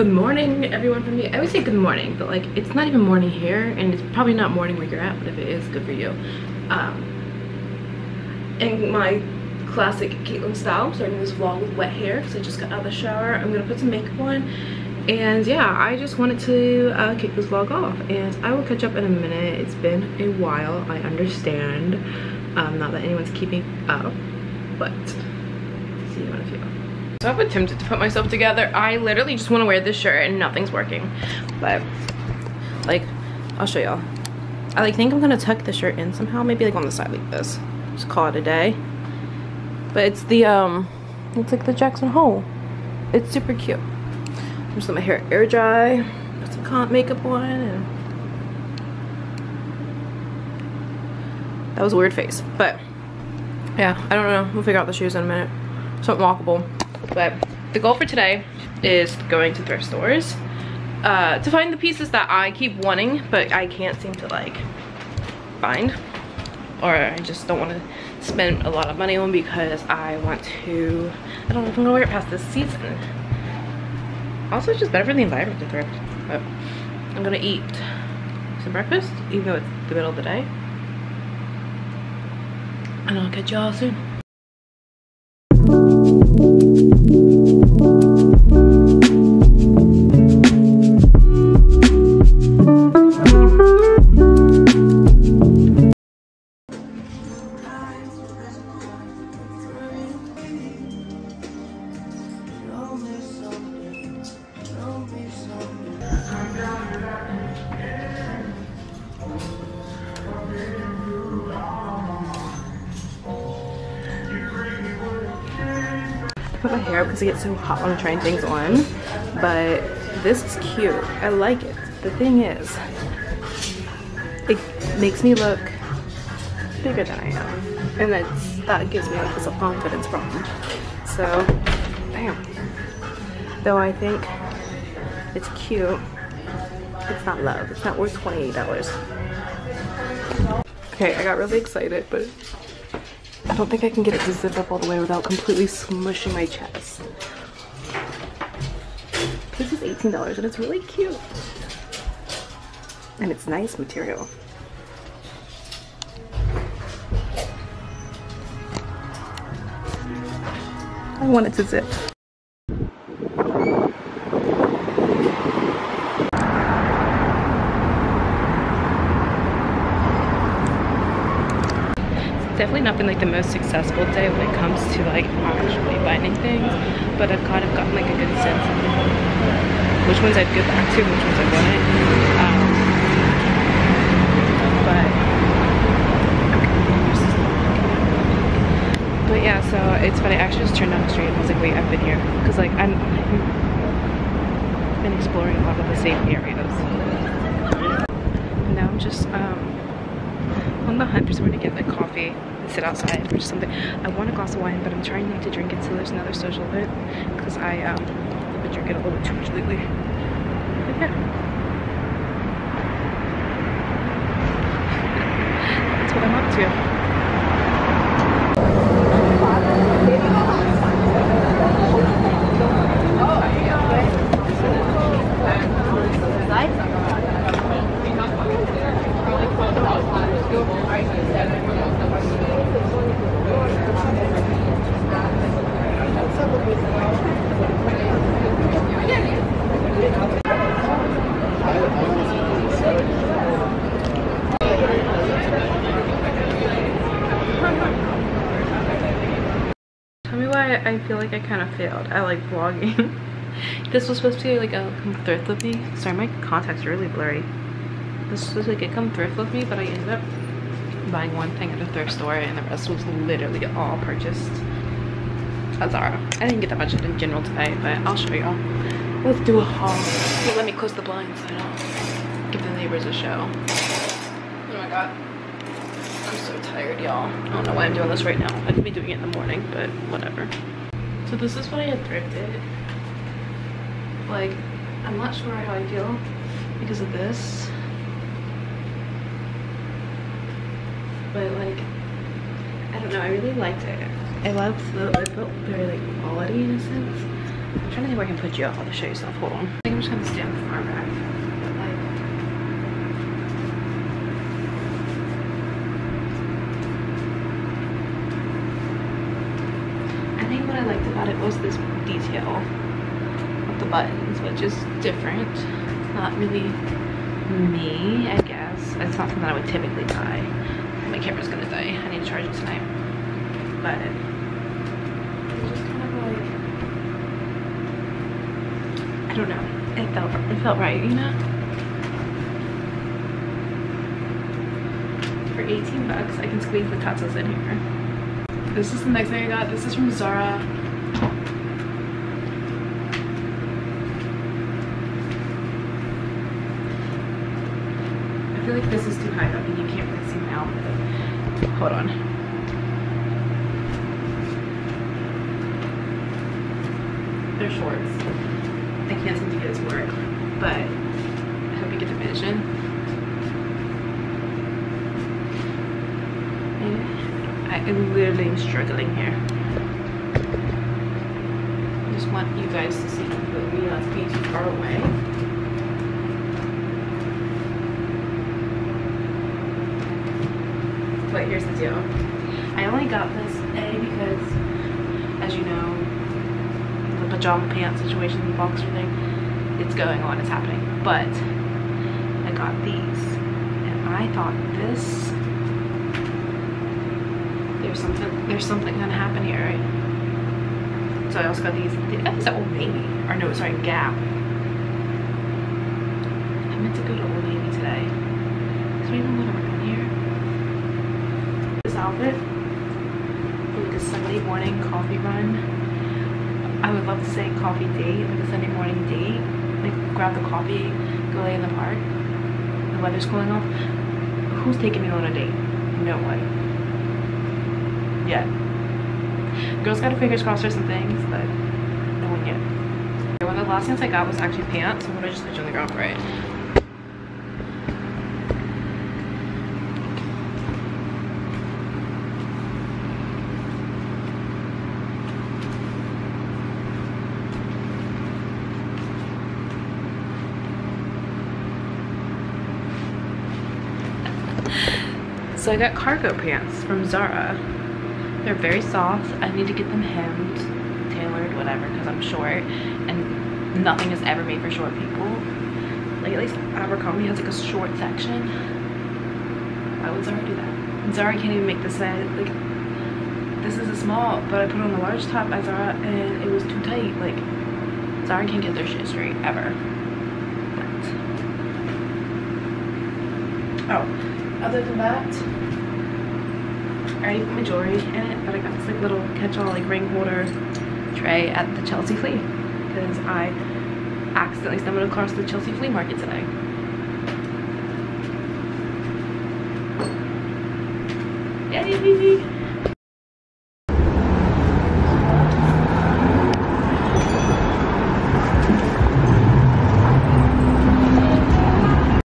good morning everyone from me. I would say good morning but like it's not even morning here and it's probably not morning where you're at but if it is good for you. Um in my classic Katelyn style starting this vlog with wet hair because i just got out of the shower. I'm gonna put some makeup on and yeah i just wanted to uh, kick this vlog off and i will catch up in a minute. It's been a while i understand. Um not that anyone's keeping up but see you in a few so I've attempted to put myself together. I literally just want to wear this shirt and nothing's working. But like, I'll show y'all. I like think I'm gonna tuck the shirt in somehow, maybe like on the side like this. Just call it a day. But it's the um it's like the Jackson Hole. It's super cute. I'm just let my hair air dry, put some comp makeup on and that was a weird face. But yeah, I don't know. We'll figure out the shoes in a minute. Something walkable. But the goal for today is going to thrift stores uh, to find the pieces that I keep wanting, but I can't seem to like find. Or I just don't want to spend a lot of money on because I want to, I don't know if I'm gonna wear it past this season. Also, it's just better for the environment to thrift. But I'm gonna eat some breakfast, even though it's the middle of the day. And I'll catch y'all soon. Thank you. Put my hair up because I get so hot when I'm trying things on. But this is cute. I like it. The thing is, it makes me look bigger than I am. And that's, that gives me like a self-confidence problem. So, damn. Though I think it's cute, it's not love. It's not worth $28. Okay, I got really excited, but I don't think I can get it to zip up all the way without completely smushing my chest. This is $18 and it's really cute. And it's nice material. I want it to zip. Definitely not been like the most successful day when it comes to like actually finding things but I've kind of gotten like a good sense of which ones I'd go back to which ones I wouldn't. Um, but but yeah so it's funny I actually just turned down the street and I was like wait I've been here because like I'm I've been exploring a lot of the same areas. And now I'm just um on the hunt for somewhere to get like coffee and sit outside or something. I want a glass of wine, but I'm trying not to drink it until there's another social event because I um have been drinking a little too much lately. But yeah. That's what I'm up to. Tell me why I feel like I kind of failed. I like vlogging. this was supposed to be like a come thrift with me. Sorry, my contacts really blurry. This was like a come thrift with me, but I ended up buying one thing at a thrift store and the rest was literally all purchased at Zara. I didn't get that much in general today, but I'll show y'all. Let's do a haul. Let me close the blinds so I don't give the neighbors a show. Oh my god. I'm so tired, y'all. I don't know why I'm doing this right now. I could be doing it in the morning, but whatever. So this is what I had thrifted. Like, I'm not sure how I feel because of this. But like, I don't know, I really liked it. I loved the, it felt very like quality in a sense. I'm trying to think where I can put you up. I'll show you stuff. Hold on. I think I'm just gonna stand far back. But like, I liked about it was this detail of the buttons, which is different. Not really me, I guess. It's not something I would typically buy. My camera's gonna die. I need to charge it tonight. But just kind of like I don't know. It felt it felt right, you know? For 18 bucks, I can squeeze the tassels in here. This is the next thing I got. This is from Zara. I feel like this is too high up and you can't really see my outfit. Hold on. They're shorts. I can't seem to get it to work, but I hope you get the vision. I am literally struggling here. I just want you guys to see but we be too far away. But here's the deal. I only got this A because, as you know, the pajama pants situation, the boxer thing, it's going on, it's happening. But I got these and I thought this there's something there's something gonna happen here right? So i also got these these are old oh, navy or no sorry gap. I meant to go to old navy today. Is there even one around here? This outfit for like a sunday morning coffee run. I would love to say coffee date like a sunday morning date. Like grab the coffee go lay in the park. The weather's cooling off. Who's taking me on a date? No way yet. Girls got fingers crossed for some things, but no one yet. One of the last things I got was actually pants. I'm gonna just put you on the ground for it. So I got cargo pants from Zara. They're very soft. I need to get them hemmed, tailored, whatever, because I'm short and nothing is ever made for short people. Like at least Abercrombie has like a short section. Why would Zara do that? Zara can't even make the size. Like this is a small, but I put on a large top at Zara and it was too tight. Like Zara can't get their shit straight ever. But oh, other than that, I already put my jewelry in it, but I got this like little catch-all like ring holder tray at the Chelsea Flea because I accidentally stumbled across the Chelsea Flea Market today. Yay!